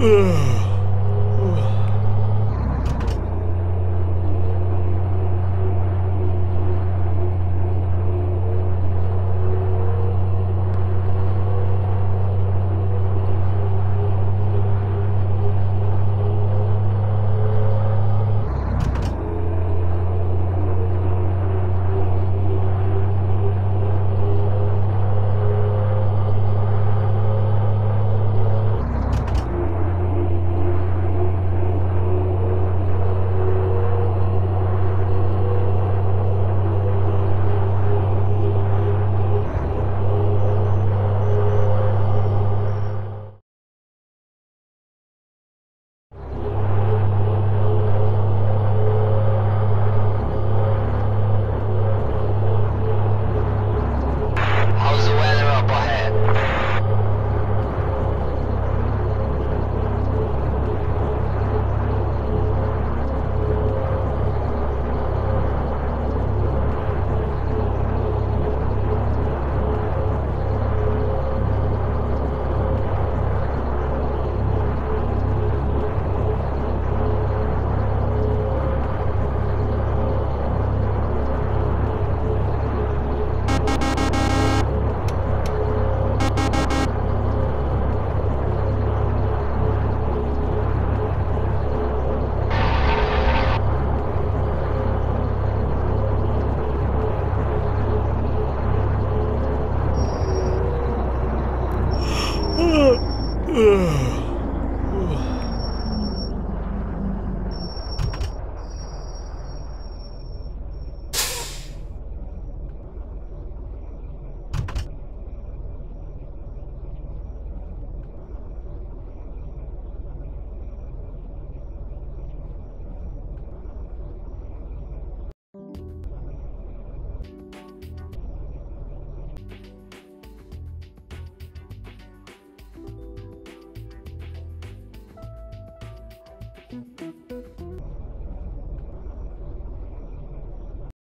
Ugh. 呃呃。